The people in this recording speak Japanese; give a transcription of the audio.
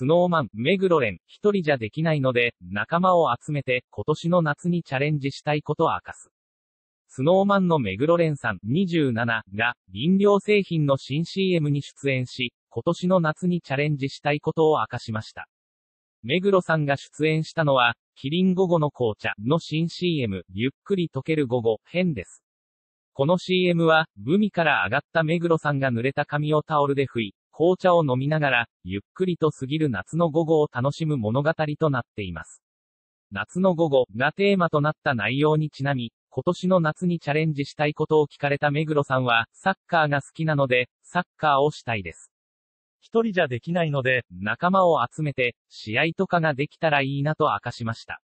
スノーマン、目黒蓮、一人じゃできないので、仲間を集めて、今年の夏にチャレンジしたいことを明かす。スノーマンの目黒蓮さん、27が、飲料製品の新 CM に出演し、今年の夏にチャレンジしたいことを明かしました。目黒さんが出演したのは、キリン午後の紅茶の新 CM、ゆっくり溶ける午後、編です。この CM は、海から上がった目黒さんが濡れた髪をタオルで拭い、紅茶を飲みながら、ゆっくりと過ぎる夏の午後を楽しむ物語となっています。夏の午後がテーマとなった内容にちなみ、今年の夏にチャレンジしたいことを聞かれた目黒さんは、サッカーが好きなので、サッカーをしたいです。一人じゃできないので、仲間を集めて、試合とかができたらいいなと明かしました。